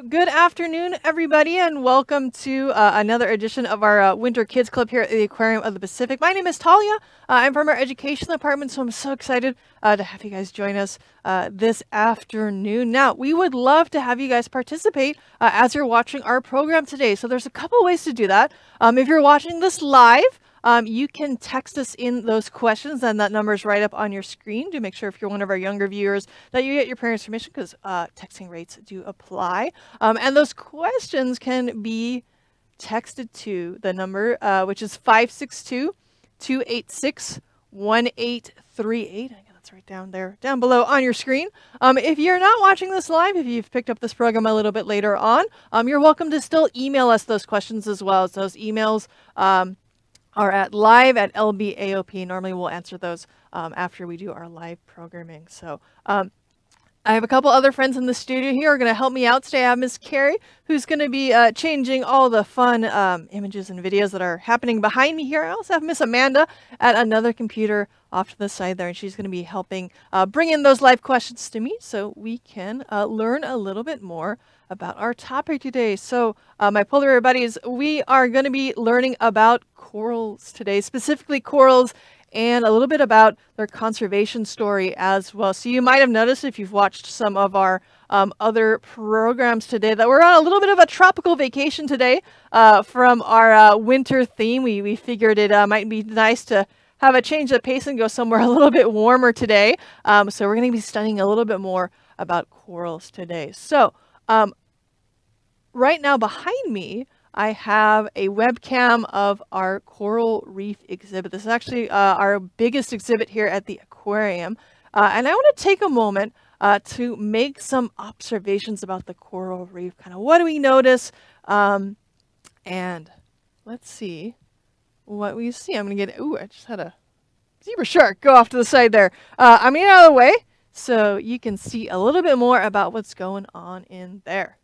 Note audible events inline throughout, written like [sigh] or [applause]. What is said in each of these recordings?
Good afternoon, everybody, and welcome to uh, another edition of our uh, Winter Kids Club here at the Aquarium of the Pacific. My name is Talia. Uh, I'm from our education department, so I'm so excited uh, to have you guys join us uh, this afternoon. Now, we would love to have you guys participate uh, as you're watching our program today. So there's a couple ways to do that. Um, if you're watching this live, um, you can text us in those questions, and that number is right up on your screen. Do make sure if you're one of our younger viewers that you get your parents' permission because uh, texting rates do apply. Um, and those questions can be texted to the number, uh, which is 562 286 1838 that's right down there, down below on your screen. Um, if you're not watching this live, if you've picked up this program a little bit later on, um, you're welcome to still email us those questions as well. So those emails um, are at live at LBAOP. Normally we'll answer those um, after we do our live programming. So um, I have a couple other friends in the studio here who are going to help me out today. I have Miss Carrie, who's going to be uh, changing all the fun um, images and videos that are happening behind me here. I also have Miss Amanda at another computer off to the side there, and she's going to be helping uh, bring in those live questions to me so we can uh, learn a little bit more about our topic today. So, uh, my polar bear buddies, we are going to be learning about corals today, specifically corals and a little bit about their conservation story as well. So you might have noticed if you've watched some of our um, other programs today that we're on a little bit of a tropical vacation today uh, from our uh, winter theme. We, we figured it uh, might be nice to have a change of pace and go somewhere [laughs] a little bit warmer today. Um, so we're going to be studying a little bit more about corals today. So um, right now behind me, I have a webcam of our coral reef exhibit. This is actually uh, our biggest exhibit here at the aquarium. Uh, and I want to take a moment uh, to make some observations about the coral reef. Kind of what do we notice? Um, and let's see what we see. I'm going to get, ooh, I just had a zebra shark go off to the side there. Uh, I'm going to get out of the way so you can see a little bit more about what's going on in there.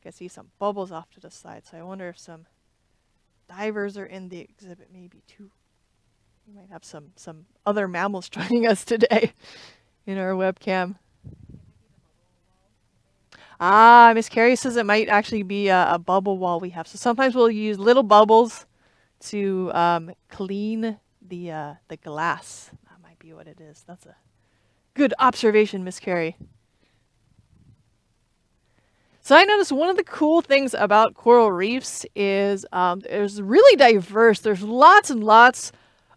I can see some bubbles off to the side, so I wonder if some divers are in the exhibit maybe too. We might have some, some other mammals [laughs] joining us today in our webcam. Ah, Miss Carrie says it might actually be a, a, bubble wall we have. So sometimes we'll use little bubbles to um, clean the uh, the glass. That might be what it is. That's a good observation, Miss Carrie. So I noticed one of the cool things about coral reefs is um, really diverse. There's lots and lots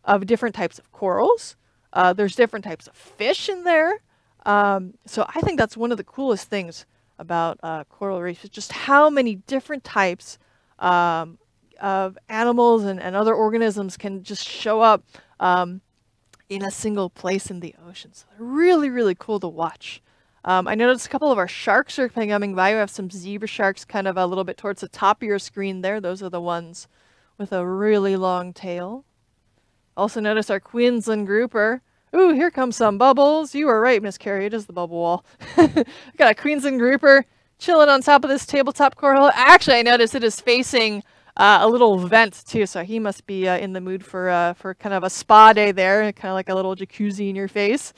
of different types of corals. Uh, there's different types of fish in there. Um, so I think that's one of the coolest things about uh, coral reefs is just how many different types um, of animals and, and other organisms can just show up um, in a single place in the ocean. So they're really, really cool to watch. Um, I noticed a couple of our sharks are coming by. We have some zebra sharks kind of a little bit towards the top of your screen there. Those are the ones with a really long tail. Also notice our Queensland grouper. Ooh, here comes some bubbles. You were right, Miss Carrie. It is the bubble wall. [laughs] got a Queensland grouper chilling on top of this tabletop coral. Actually, I noticed it is facing uh, a little vent too, so he must be uh, in the mood for uh, for kind of a spa day there, kind of like a little jacuzzi in your face.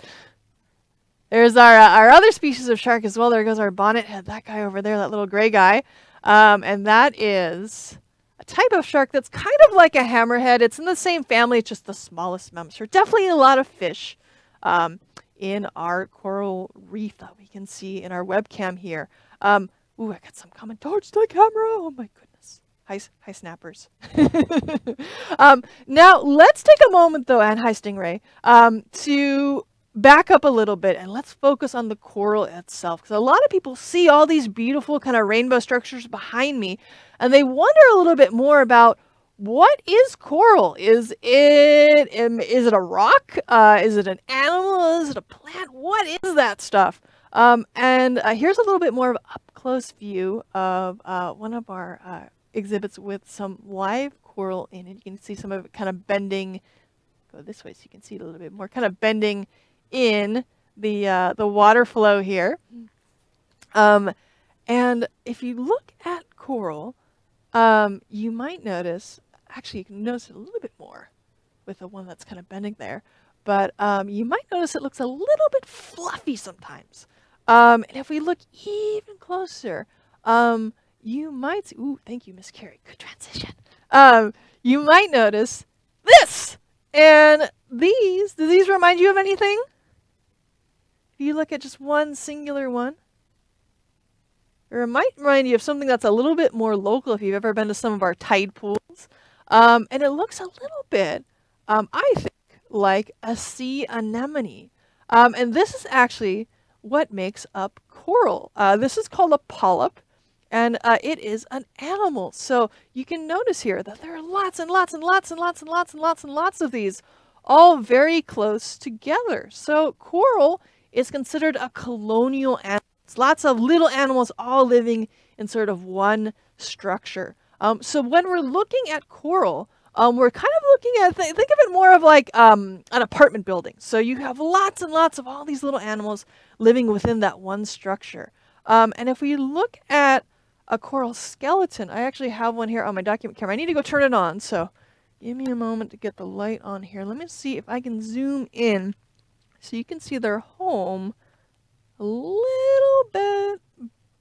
There's our uh, our other species of shark as well. There goes our bonnet head, that guy over there, that little gray guy. Um, and that is a type of shark that's kind of like a hammerhead. It's in the same family, it's just the smallest member. Definitely a lot of fish um, in our coral reef that we can see in our webcam here. Um, ooh, I got some coming towards the camera. Oh my goodness. Hi, hi snappers. [laughs] um, now, let's take a moment, though, and hi, Stingray, um, to back up a little bit and let's focus on the coral itself because a lot of people see all these beautiful kind of rainbow structures behind me and they wonder a little bit more about what is coral? Is it um, it a rock? Uh, is it an animal? Is it a plant? What is that stuff? Um, and uh, here's a little bit more of up close view of uh, one of our uh, exhibits with some live coral in it. You can see some of it kind of bending go this way so you can see it a little bit more kind of bending in the uh, the water flow here. Um, and if you look at coral, um, you might notice, actually you can notice it a little bit more with the one that's kind of bending there, but um, you might notice it looks a little bit fluffy sometimes. Um, and if we look even closer, um, you might, ooh, thank you, Miss Carrie. Good transition. Um, you might notice this. And these, do these remind you of anything? If you look at just one singular one, or it might remind you of something that's a little bit more local if you've ever been to some of our tide pools. Um, and it looks a little bit, um, I think, like a sea anemone. Um, and this is actually what makes up coral. Uh, this is called a polyp, and uh, it is an animal. So you can notice here that there are lots and lots and lots and lots and lots and lots and lots of these, all very close together. So coral is considered a colonial animal. It's lots of little animals all living in sort of one structure. Um, so when we're looking at coral, um, we're kind of looking at, th think of it more of like um, an apartment building. So you have lots and lots of all these little animals living within that one structure. Um, and if we look at a coral skeleton, I actually have one here on my document camera. I need to go turn it on, so give me a moment to get the light on here. Let me see if I can zoom in so you can see their home a little bit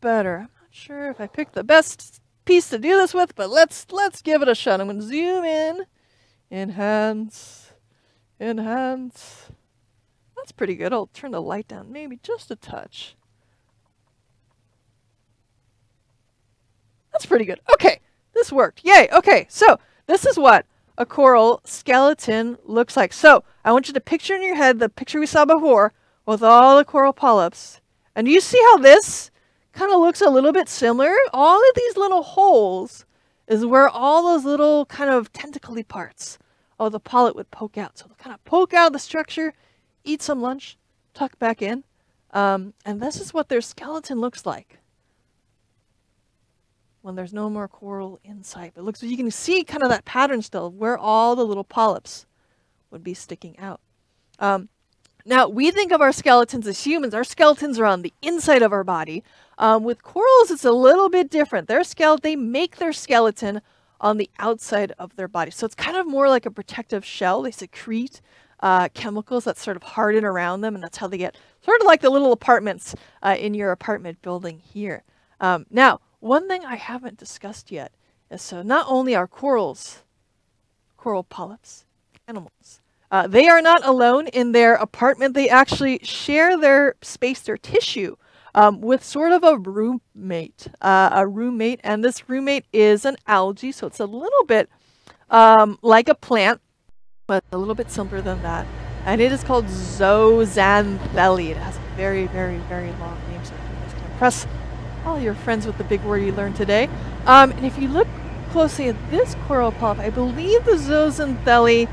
better. I'm not sure if I picked the best piece to do this with, but let's let's give it a shot. I'm going to zoom in, enhance, enhance. That's pretty good. I'll turn the light down maybe just a touch. That's pretty good. Okay, this worked. Yay. Okay, so this is what a coral skeleton looks like. So I want you to picture in your head the picture we saw before with all the coral polyps. And you see how this kind of looks a little bit similar. All of these little holes is where all those little kind of tentacly parts of the polyp would poke out. So they'll kind of poke out of the structure, eat some lunch, tuck back in. Um, and this is what their skeleton looks like when there's no more coral inside. It looks you can see kind of that pattern still where all the little polyps would be sticking out. Um, now, we think of our skeletons as humans. Our skeletons are on the inside of our body. Um, with corals, it's a little bit different. Their skeleton, they make their skeleton on the outside of their body. So it's kind of more like a protective shell. They secrete uh, chemicals that sort of harden around them, and that's how they get sort of like the little apartments uh, in your apartment building here. Um, now, one thing I haven't discussed yet is so not only are corals coral polyps animals, uh, they are not alone in their apartment. They actually share their space, their tissue, um, with sort of a roommate, uh, a roommate, and this roommate is an algae, so it's a little bit um, like a plant, but a little bit simpler than that. And it is called zooxanthellae. It has a very, very, very long name, so you guys can impress all your friends with the big word you learned today. Um, and if you look closely at this coral polyp, I believe the zooxanthellae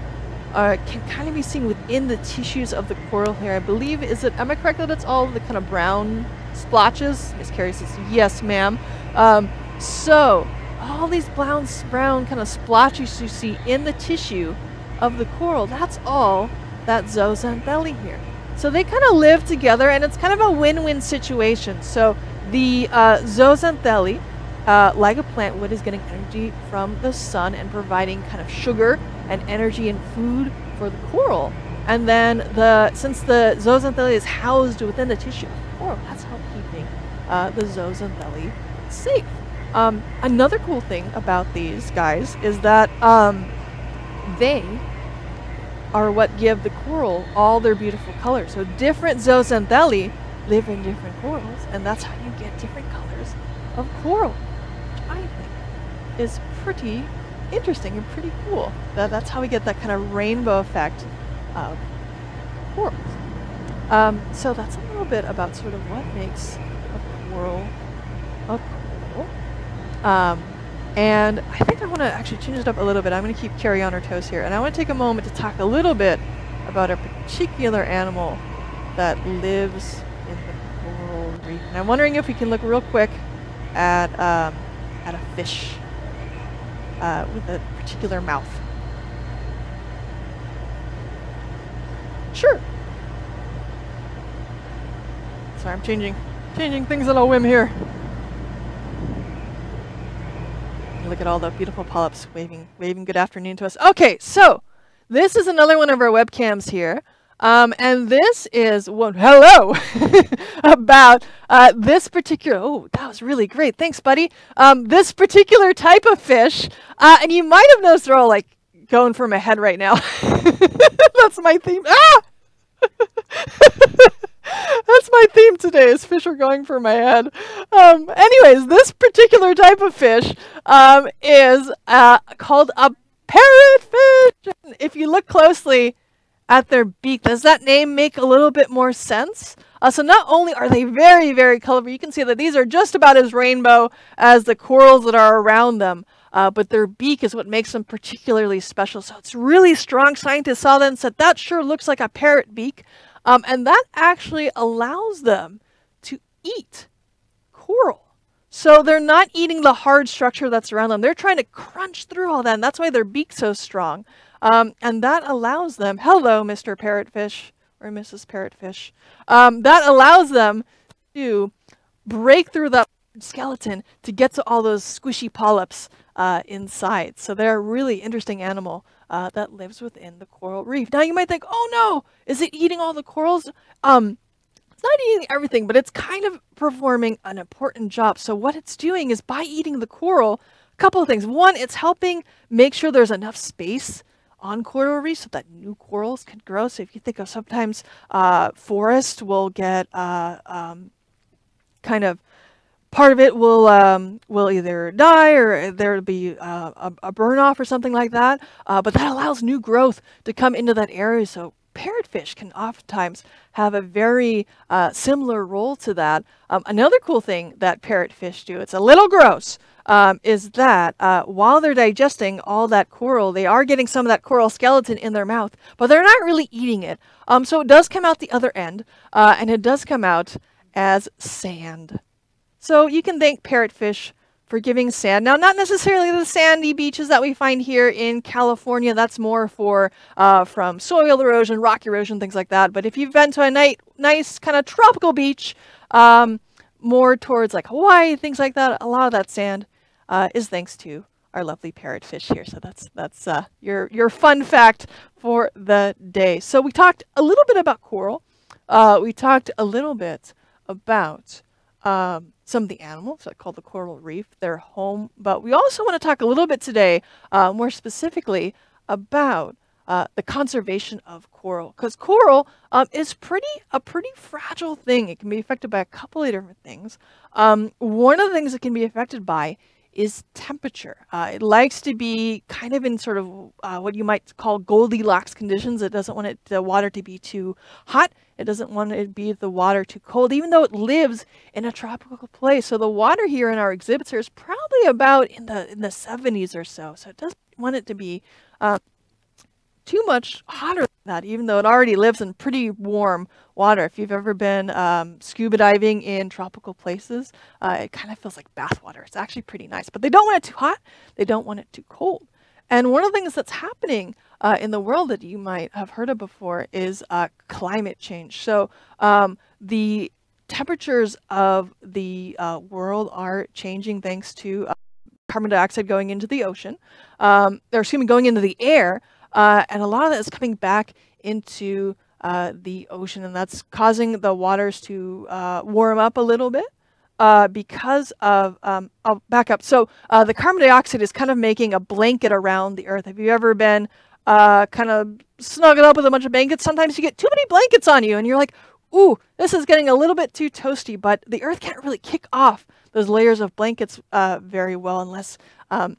uh, can kind of be seen within the tissues of the coral here. I believe, is it, am I correct that it's all the kind of brown splotches? Miss Carrie says, yes, ma'am. Um, so, all these brown, brown kind of splotches you see in the tissue of the coral, that's all that zooxanthellae here. So they kind of live together and it's kind of a win-win situation. So the uh, zooxanthellae, uh, like a plant would, is getting energy from the sun and providing kind of sugar and energy and food for the coral. And then the since the zooxanthellae is housed within the tissue coral, that's how keeping uh, the zooxanthellae safe. Um, another cool thing about these guys is that um, they are what give the coral all their beautiful colors. So different zooxanthellae live in different corals, and that's how you get different colors of coral, which I think is pretty interesting and pretty cool. That, that's how we get that kind of rainbow effect of corals. Um, so that's a little bit about sort of what makes a coral a coral. Um, and I think I want to actually change it up a little bit. I'm going to keep Carrie on her toes here. And I want to take a moment to talk a little bit about a particular animal that lives And I'm wondering if we can look real quick at, um, at a fish uh, with a particular mouth. Sure. Sorry, I'm changing changing things on a whim here. Look at all the beautiful polyps waving waving good afternoon to us. Okay, so this is another one of our webcams here. Um, and this is one, hello, [laughs] about uh, this particular, oh, that was really great. Thanks, buddy. Um, this particular type of fish, uh, and you might have noticed they're all like going for my head right now. [laughs] That's my theme. Ah! [laughs] That's my theme today is fish are going for my head. Um, anyways, this particular type of fish um, is uh, called a parrotfish. If you look closely at their beak, does that name make a little bit more sense? Uh, so not only are they very, very colorful, you can see that these are just about as rainbow as the corals that are around them. Uh, but their beak is what makes them particularly special. So it's really strong. Scientists saw that and said, that sure looks like a parrot beak. Um, and that actually allows them to eat coral. So they're not eating the hard structure that's around them. They're trying to crunch through all that, and that's why their beak's so strong. Um, and that allows them, hello, Mr. Parrotfish or Mrs. Parrotfish, um, that allows them to break through that skeleton to get to all those squishy polyps uh, inside. So they're a really interesting animal uh, that lives within the coral reef. Now you might think, oh no, is it eating all the corals? Um, it's not eating everything, but it's kind of performing an important job. So what it's doing is by eating the coral, a couple of things. One, it's helping make sure there's enough space on coral reefs so that new corals can grow. So if you think of sometimes uh, forest will get uh, um, kind of part of it will um, will either die or there'll be uh, a, a, burn off or something like that. Uh, but that allows new growth to come into that area. So parrotfish can oftentimes have a very uh, similar role to that. Um, another cool thing that parrotfish do, it's a little gross, um, is that uh, while they're digesting all that coral, they are getting some of that coral skeleton in their mouth, but they're not really eating it. Um, so it does come out the other end, uh, and it does come out as sand. So you can thank parrotfish for giving sand. Now, not necessarily the sandy beaches that we find here in California. That's more for uh, from soil erosion, rock erosion, things like that. But if you've been to a nice, nice kind of tropical beach, um, more towards like Hawaii, things like that, a lot of that sand uh, is thanks to our lovely parrotfish here. So that's that's uh, your your fun fact for the day. So we talked a little bit about coral. Uh, we talked a little bit about um, some of the animals that call the coral reef their home. But we also want to talk a little bit today, uh, more specifically, about uh, the conservation of coral, because coral um, is pretty a pretty fragile thing. It can be affected by a couple of different things. Um, one of the things it can be affected by is temperature. Uh, it likes to be kind of in sort of uh, what you might call Goldilocks conditions. It doesn't want it, the water to be too hot. It doesn't want it to be the water too cold, even though it lives in a tropical place. So the water here in our exhibits here is probably about in the in the 70s or so. So it doesn't want it to be uh, too much hotter than that, even though it already lives in pretty warm water. If you've ever been um, scuba diving in tropical places, uh, it kind of feels like bathwater. It's actually pretty nice, but they don't want it too hot. They don't want it too cold. And one of the things that's happening uh, in the world that you might have heard of before is uh, climate change. So um, the temperatures of the uh, world are changing thanks to uh, carbon dioxide going into the ocean, um, or excuse me, going into the air, uh, and a lot of that is coming back into uh, the ocean, and that's causing the waters to uh, warm up a little bit. Uh, because of, um, I'll back up. So uh, the carbon dioxide is kind of making a blanket around the Earth. Have you ever been uh, kind of snuggled up with a bunch of blankets? Sometimes you get too many blankets on you, and you're like, ooh, this is getting a little bit too toasty, but the Earth can't really kick off those layers of blankets very well unless um,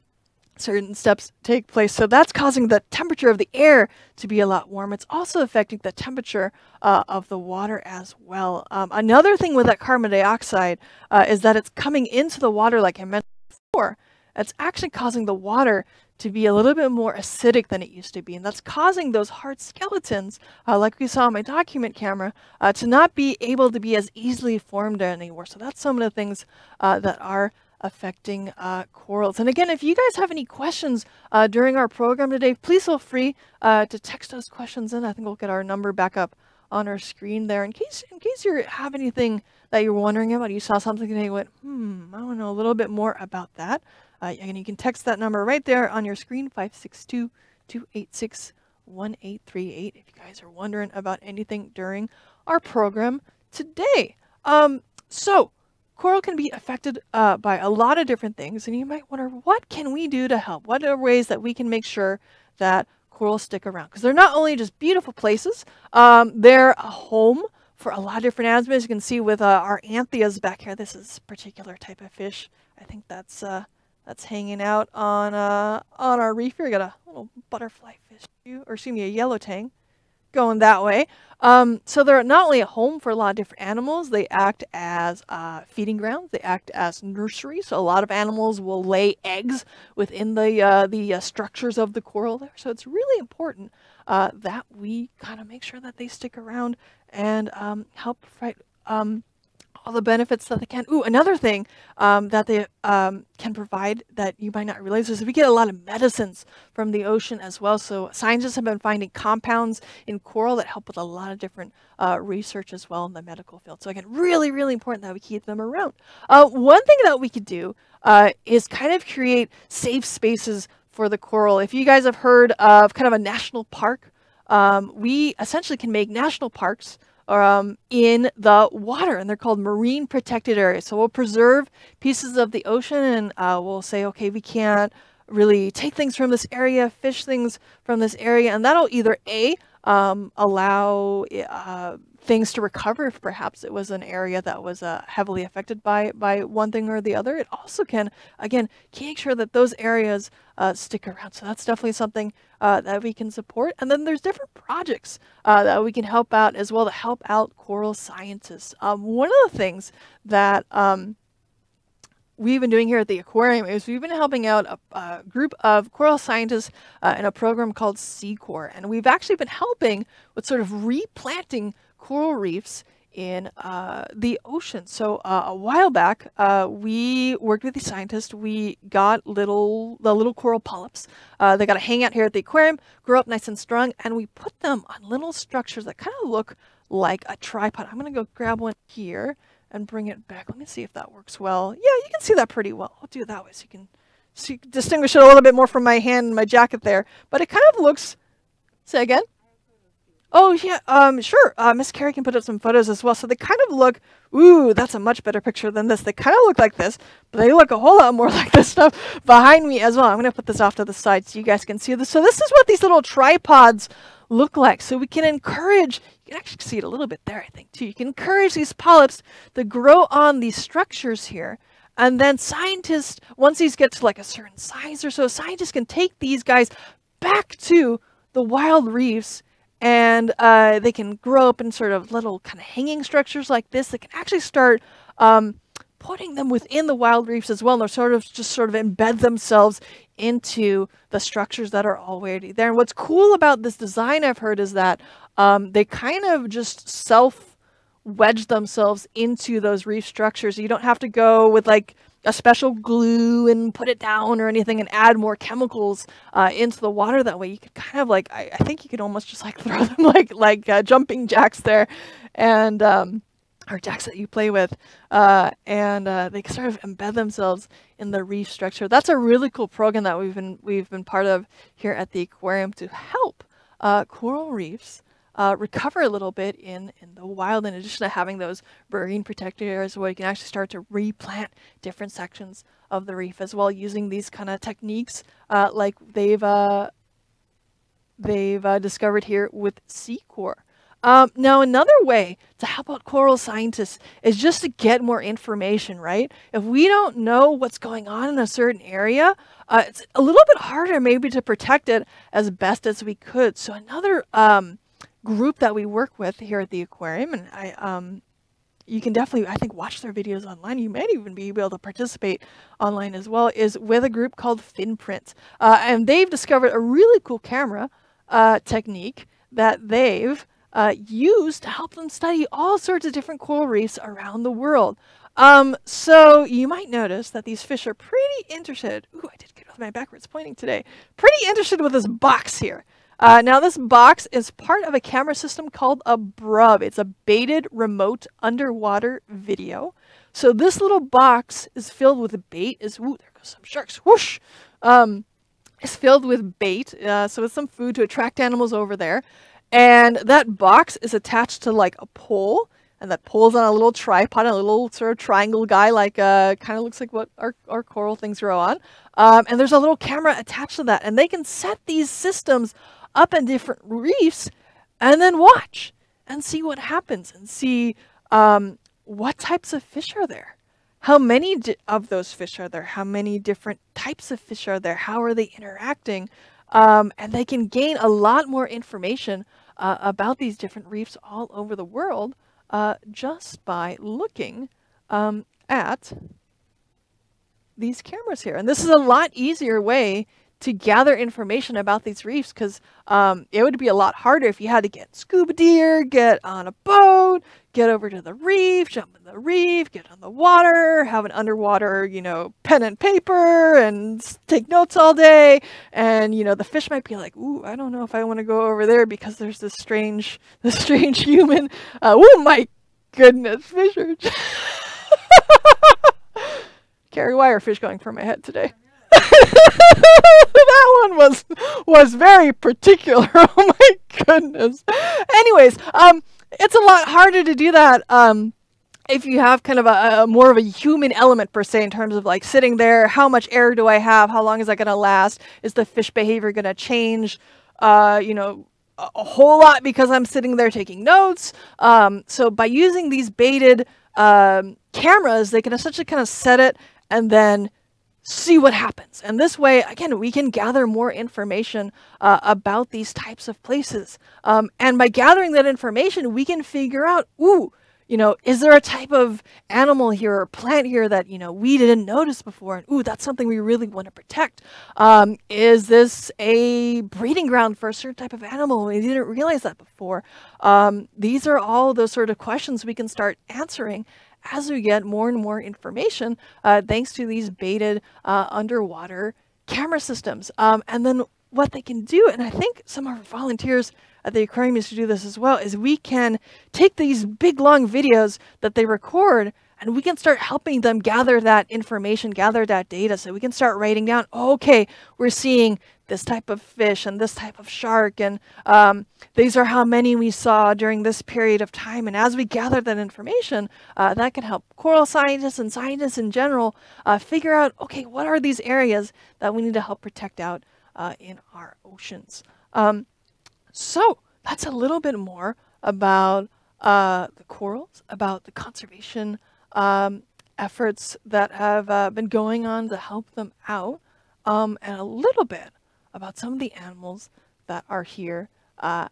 certain steps take place. So that's causing the temperature of the air to be a lot warmer. It's also affecting the temperature uh, of the water as well. Um, another thing with that carbon dioxide uh, is that it's coming into the water, like I mentioned before. It's actually causing the water to be a little bit more acidic than it used to be. And that's causing those hard skeletons, uh, like we saw on my document camera, uh, to not be able to be as easily formed anymore. So that's some of the things uh, that are affecting uh, corals. And again, if you guys have any questions uh, during our program today, please feel free uh, to text those questions in. I think we'll get our number back up on our screen there in case in case you have anything that you're wondering about. You saw something today you went, hmm, I want to know a little bit more about that. Uh, and you can text that number right there on your screen, 562 286 1838 if you guys are wondering about anything during our program today. Um, so, coral can be affected uh, by a lot of different things, and you might wonder what can we do to help? What are ways that we can make sure that corals stick around? Because they're not only just beautiful places, um, they're a home for a lot of different animals. As you can see with uh, our anthias back here, this is a particular type of fish. I think that's uh, that's hanging out on uh, on our reef here. We got a little butterfly fish, or excuse me, a yellow tang going that way. Um, so they're not only a home for a lot of different animals, they act as uh, feeding grounds. They act as nurseries. So a lot of animals will lay eggs within the uh, the uh, structures of the coral there. So it's really important uh, that we kind of make sure that they stick around and um, help fight um, all the benefits that they can. Ooh, another thing um, that they um, can provide that you might not realize is we get a lot of medicines from the ocean as well. So scientists have been finding compounds in coral that help with a lot of different uh, research as well in the medical field. So again, really, really important that we keep them around. Uh, one thing that we could do uh, is kind of create safe spaces for the coral. If you guys have heard of kind of a national park, um, we essentially can make national parks um, in the water, and they're called marine protected areas. So we'll preserve pieces of the ocean, and uh, we'll say, okay, we can't really take things from this area, fish things from this area, and that'll either a um, allow uh, things to recover if perhaps it was an area that was uh, heavily affected by by one thing or the other. It also can, again, make sure that those areas uh, stick around. So that's definitely something uh, that we can support. And then there's different projects uh, that we can help out as well to help out coral scientists. Um, one of the things that um, we've been doing here at the aquarium is we've been helping out a, a group of coral scientists uh, in a program called SECORE. And we've actually been helping with sort of replanting coral reefs in uh, the ocean. So uh, a while back, uh, we worked with the scientists. We got little the little coral polyps. Uh, they got to hang out here at the aquarium, grow up nice and strong, and we put them on little structures that kind of look like a tripod. I'm gonna go grab one here and bring it back. Let me see if that works well. Yeah, you can see that pretty well. I'll do it that way so you can see, distinguish it a little bit more from my hand and my jacket there. But it kind of looks. Say again. Oh yeah, um, sure. Uh, Miss Carrie can put up some photos as well. So they kind of look. Ooh, that's a much better picture than this. They kind of look like this, but they look a whole lot more [laughs] like this stuff behind me as well. I'm gonna put this off to the side so you guys can see this. So this is what these little tripods look like. So we can encourage. You can actually see it a little bit there, I think, too. You can encourage these polyps to grow on these structures here. And then scientists, once these get to like a certain size or so, scientists can take these guys back to the wild reefs and uh, they can grow up in sort of little kind of hanging structures like this that can actually start um, putting them within the wild reefs as well. And they're sort of just sort of embed themselves into the structures that are already there. And what's cool about this design I've heard is that um, they kind of just self wedge themselves into those reef structures. You don't have to go with like a special glue and put it down or anything and add more chemicals uh, into the water that way. You could kind of like I, I think you could almost just like [laughs] throw them like like uh, jumping jacks there. And um, or jacks that you play with uh, and uh, they sort of embed themselves in the reef structure. That's a really cool program that we've been we've been part of here at the aquarium to help uh, coral reefs uh, recover a little bit in, in the wild, in addition to having those marine protected areas where you can actually start to replant different sections of the reef as well using these kind of techniques uh, like they've uh, they've uh, discovered here with SECORE. Um, now, another way to help out coral scientists is just to get more information, right? If we don't know what's going on in a certain area, uh, it's a little bit harder maybe to protect it as best as we could. So another um, group that we work with here at the aquarium, and I um, you can definitely I think watch their videos online. You might even be able to participate online as well. Is with a group called FinPrint, uh, and they've discovered a really cool camera uh, technique that they've uh, used to help them study all sorts of different coral reefs around the world. Um, so you might notice that these fish are pretty interested. Ooh, I did good with my backwards pointing today. Pretty interested with this box here. Uh, now this box is part of a camera system called a BRUV. It's a baited remote underwater video. So this little box is filled with bait. Is ooh, there goes some sharks. Whoosh. Um, is filled with bait, uh, so it's some food to attract animals over there. And that box is attached to like a pole, and that pole's on a little tripod, a little sort of triangle guy, like uh, kind of looks like what our, our coral things grow on. Um, and there's a little camera attached to that, and they can set these systems up in different reefs, and then watch and see what happens, and see um, what types of fish are there. How many of those fish are there? How many different types of fish are there? How are they interacting? Um, and they can gain a lot more information uh, about these different reefs all over the world uh, just by looking um, at these cameras here. And this is a lot easier way to gather information about these reefs because um, it would be a lot harder if you had to get scuba gear, get on a boat, get over to the reef, jump in the reef, get on the water, have an underwater, you know, pen and paper and take notes all day. And, you know, the fish might be like, ooh, I don't know if I want to go over there because there's this strange, [laughs] this strange human. Uh, oh my goodness, fish are... [laughs] Carrie, why are fish going for my head today? [laughs] that one was was very particular. [laughs] Oh my goodness. Anyways, um, it's a lot harder to do that. Um, if you have kind of a, a, more of a human element per se in terms of like sitting there, how much air do I have? How long is that going to last? Is the fish behavior going to change? Uh, you know, a, a, whole lot because I'm sitting there taking notes. Um, so by using these baited um, cameras, they can essentially kind of set it and then see what happens. And this way, again, we can gather more information uh, about these types of places. Um, and by gathering that information, we can figure out, ooh, you know, is there a type of animal here or plant here that, you know, we didn't notice before? And ooh, that's something we really want to protect. Um, is this a breeding ground for a certain type of animal? We didn't realize that before. Um, these are all those sort of questions we can start answering as we get more and more information uh, thanks to these baited uh, underwater camera systems. Um, and then what they can do, and I think some of our volunteers at the aquarium used to do this as well, is we can take these big long videos that they record and we can start helping them gather that information, gather that data. So we can start writing down, okay, we're seeing this type of fish and this type of shark, and um, these are how many we saw during this period of time. And as we gather that information, uh, that can help coral scientists and scientists in general uh, figure out, okay, what are these areas that we need to help protect out uh, in our oceans? Um, so that's a little bit more about uh, the corals, about the conservation um, efforts that have uh, been going on to help them out, um, and a little bit about some of the animals that are here, uh,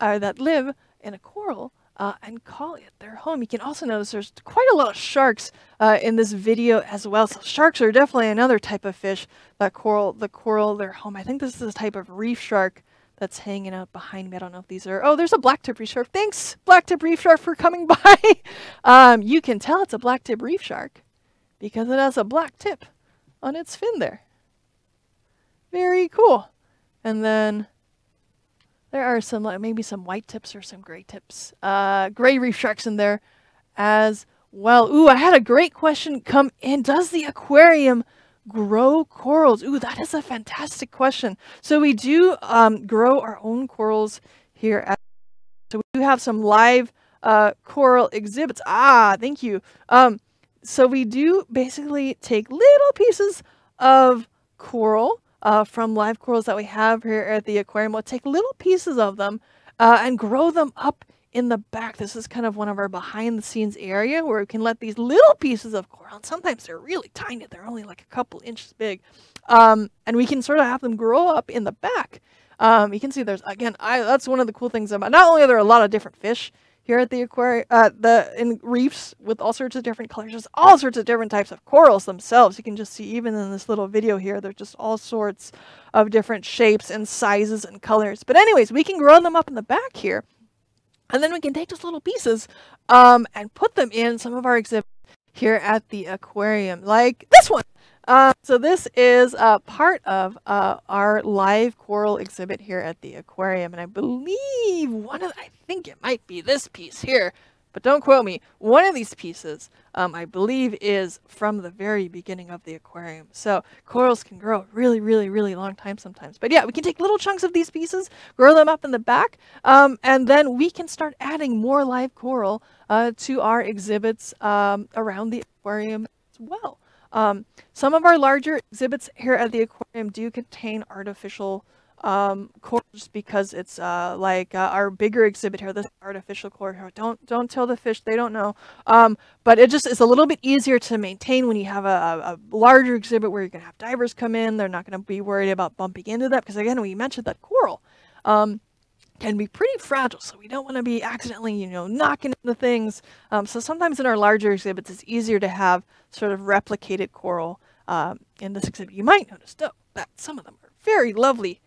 or that live in a coral uh, and call it their home. You can also notice there's quite a lot of sharks uh, in this video as well. So sharks are definitely another type of fish that coral, the coral, their home. I think this is a type of reef shark that's hanging out behind me. I don't know if these are, oh, there's a black tip reef shark. Thanks, black tip reef shark, for coming [laughs] by. um, you can tell it's a black tip reef shark because it has a black tip on its fin there. Very cool. And then there are some, like, maybe some white tips or some gray tips. Uh, gray reef sharks in there as well. Ooh, I had a great question come in. Does the aquarium grow corals? Ooh, that is a fantastic question. So we do um, grow our own corals here. At, so we do have some live uh, coral exhibits. Ah, thank you. Um, so we do basically take little pieces of coral uh, from live corals that we have here at the aquarium. We'll take little pieces of them uh, and grow them up in the back. This is kind of one of our behind the scenes area where we can let these little pieces of coral, and sometimes they're really tiny, they're only like a couple inches big, um, and we can sort of have them grow up in the back. Um, you can see there's, again, I, that's one of the cool things about, not only are there a lot of different fish here at the aquarium, uh, the in reefs with all sorts of different colors, there's all sorts of different types of corals themselves. You can just see even in this little video here, there's just all sorts of different shapes and sizes and colors. But anyways, we can grow them up in the back here. And then we can take those little pieces um, and put them in some of our exhibits here at the aquarium, like this one. Uh, so this is uh, part of uh, our live coral exhibit here at the aquarium, and I believe one of, I think it might be this piece here, but don't quote me. One of these pieces, um, I believe, is from the very beginning of the aquarium. So corals can grow really, really, really long time sometimes. But yeah, we can take little chunks of these pieces, grow them up in the back, um, and then we can start adding more live coral uh, to our exhibits um, around the aquarium as well. Um, some of our larger exhibits here at the aquarium do contain artificial um, because it's uh, like uh, our bigger exhibit here, this artificial core. Don't don't tell the fish; they don't know. Um, but it just is a little bit easier to maintain when you have a, a larger exhibit where you're gonna have divers come in. They're not gonna be worried about bumping into that because again, we mentioned that coral. Um, can be pretty fragile, so we don't want to be accidentally, you know, knocking into things. Um, so sometimes in our larger exhibits, it's easier to have sort of replicated coral um, in this exhibit. You might notice, though, that some of them are very lovely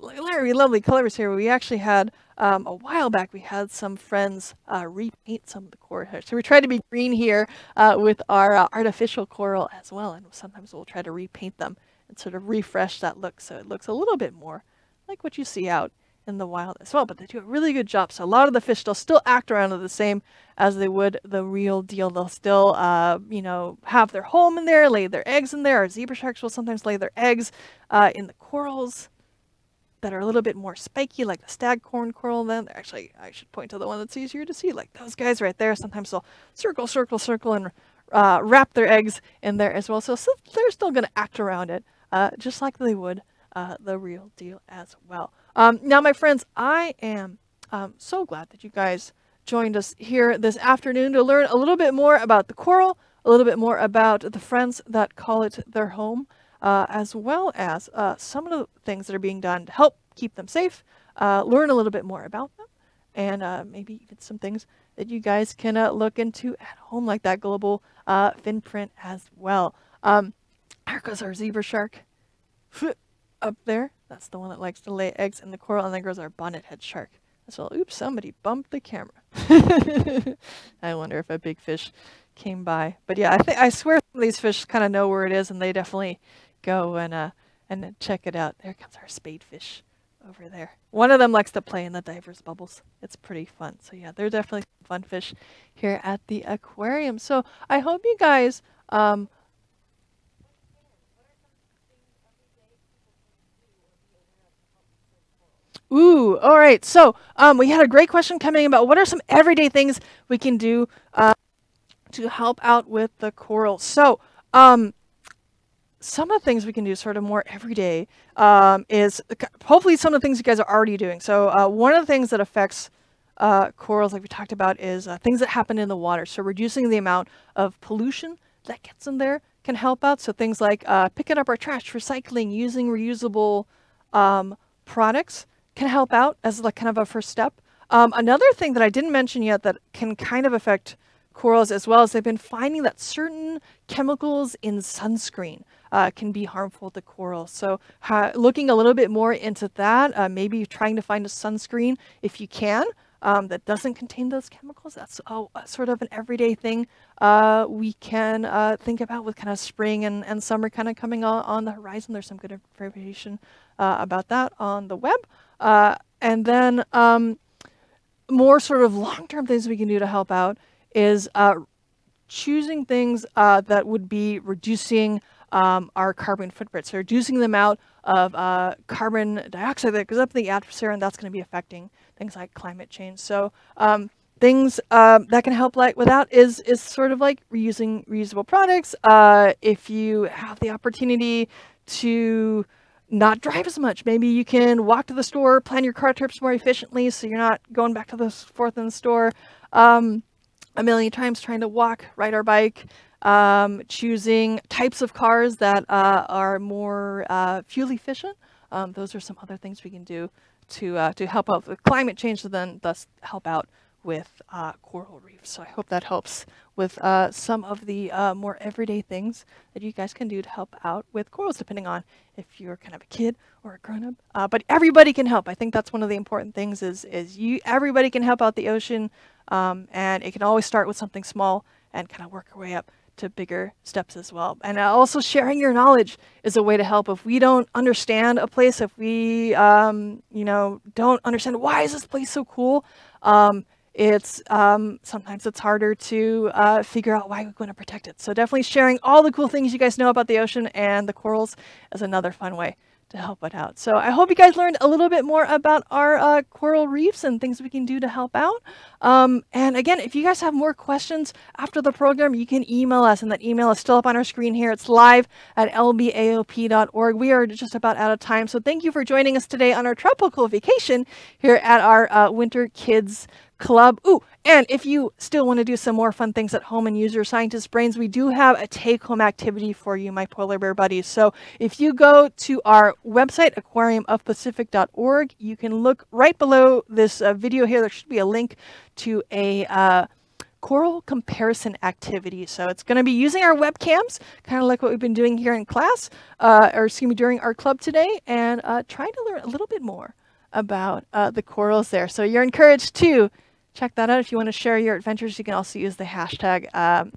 very lovely colors here. We actually had, um, a while back, we had some friends uh, repaint some of the coral here. So we tried to be green here uh, with our uh, artificial coral as well. And sometimes we'll try to repaint them and sort of refresh that look so it looks a little bit more like what you see out in the wild as well. But they do a really good job. So a lot of the fish, they'll still act around the same as they would the real deal. They'll still, uh, you know, have their home in there, lay their eggs in there. Our zebra sharks will sometimes lay their eggs uh, in the corals that are a little bit more spiky, like the staghorn coral. Then actually, I should point to the one that's easier to see, like those guys right there. Sometimes they'll circle, circle, circle, and uh, wrap their eggs in there as well. So, so they're still going to act around it, uh, just like they would uh, the real deal as well. Um, now, my friends, I am um, so glad that you guys joined us here this afternoon to learn a little bit more about the coral, a little bit more about the friends that call it their home uh, as well as uh, some of the things that are being done to help keep them safe, uh, learn a little bit more about them, and uh, maybe even some things that you guys can uh, look into at home, like that global uh, FinPrint as well. Um, there goes our zebra shark [laughs] up there. That's the one that likes to lay eggs in the coral, and then grows our bonnethead shark. So, oops, somebody bumped the camera. [laughs] I wonder if a big fish came by. But yeah, I think I swear these fish kind of know where it is, and they definitely go and uh and check it out. There comes our spadefish over there. One of them likes to play in the diver's bubbles. It's pretty fun. So yeah, they're definitely fun fish here at the aquarium. So I hope you guys um Ooh, all right. So um, we had a great question coming about what are some everyday things we can do uh, to help out with the coral. So um, some of the things we can do sort of more every day um, is hopefully some of the things you guys are already doing. So uh, one of the things that affects uh, corals, like we talked about, is uh, things that happen in the water. So reducing the amount of pollution that gets in there can help out. So things like uh, picking up our trash, recycling, using reusable um, products can help out as like kind of a first step. Um, another thing that I didn't mention yet that can kind of affect corals as well is they've been finding that certain chemicals in sunscreen uh, can be harmful to corals. So uh, looking a little bit more into that, uh, maybe trying to find a sunscreen if you can um, that doesn't contain those chemicals. That's oh, sort of an everyday thing uh, we can uh, think about with kind of spring and, and summer kind of coming on, on the horizon. There's some good information uh, about that on the web. And then um, more sort of [laughs] long-term things we can do to help out is choosing things that would be reducing um, our carbon footprint. So reducing the amount of uh, carbon dioxide that goes up in the atmosphere, and that's going to be affecting things like climate change. So um, things um, that can help like with that is is sort of like reusing reusable products. Uh, if you have the opportunity to not drive as much, maybe you can walk to the store, plan your car trips more efficiently, so you're not going back to the forth in the store um, a million times trying to walk, ride our bike um, choosing types of cars that uh, are more uh, fuel efficient. Um, those are some other things we can do to uh, to help out with climate change, and then thus help out with uh, coral reefs. So I hope that helps with uh, some of the uh, more everyday things that you guys can do to help out with corals, depending on if you're kind of a kid or a grown up. but everybody can help. I think that's one of the important things is is you everybody can help out the ocean, um, and it can always start with something small and kind of work your way up to bigger steps as well. And also sharing your knowledge is a way to help. If we don't understand a place, if we, um, you know, don't understand why is this place so cool, um, it's um, sometimes it's harder to uh, figure out why we want to protect it. So definitely sharing all the cool things you guys know about the ocean and the corals is another fun way to help it out. So I hope you guys learned a little bit more about our uh, coral reefs and things we can do to help out. Um, and again, if you guys have more questions after the program, you can email us, and that email is still up on our screen here. It's live at lbaop.org. We are just about out of time, so thank you for joining us today on our tropical vacation here at our uh, Winter Kids Club. Ooh, and if you still want to do some more fun things at home and use your scientist brains, we do have a take home activity for you, my polar bear buddies. So if you go to our website, aquariumofpacific.org, you can look right below this uh, video here. There should be a link to a uh, coral comparison activity. So it's going to be using our webcams, kind of like what we've been doing here in class, uh, or excuse me, during our club today, and uh, trying to learn a little bit more about uh, the corals there. So you're encouraged to check that out. If you want to share your adventures, you can also use the hashtag um,